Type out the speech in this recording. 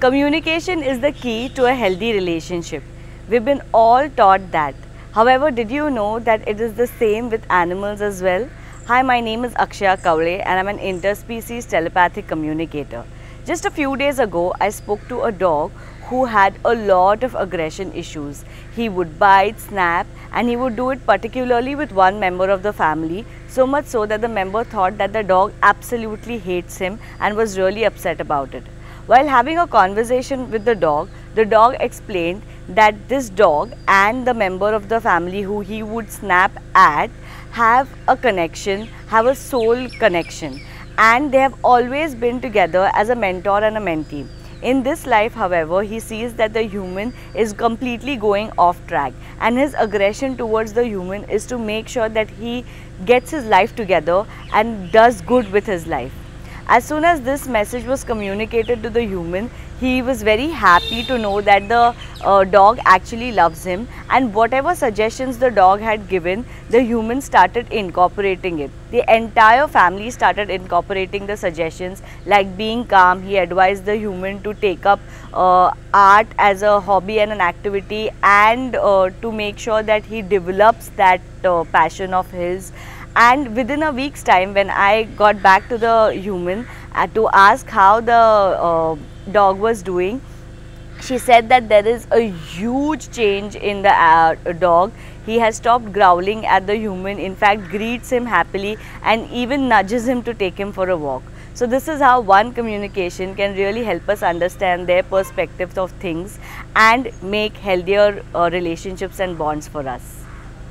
Communication is the key to a healthy relationship. We've been all taught that. However, did you know that it is the same with animals as well? Hi, my name is Akshaya Kawle and I'm an interspecies telepathic communicator. Just a few days ago, I spoke to a dog who had a lot of aggression issues. He would bite, snap, and he would do it particularly with one member of the family, so much so that the member thought that the dog absolutely hates him and was really upset about it. While having a conversation with the dog, the dog explained that this dog and the member of the family who he would snap at have a connection, have a soul connection, and they have always been together as a mentor and a mentee. In this life, however, he sees that the human is completely going off track, and his aggression towards the human is to make sure that he gets his life together and does good with his life. As soon as this message was communicated to the human, he was very happy to know that the uh, dog actually loves him and whatever suggestions the dog had given, the human started incorporating it. The entire family started incorporating the suggestions like being calm. He advised the human to take up uh, art as a hobby and an activity and uh, to make sure that he develops that uh, passion of his and within a week's time when I got back to the human uh, to ask how the uh, dog was doing she said that there is a huge change in the uh, dog. He has stopped growling at the human in fact greets him happily and even nudges him to take him for a walk. So this is how one communication can really help us understand their perspectives of things and make healthier uh, relationships and bonds for us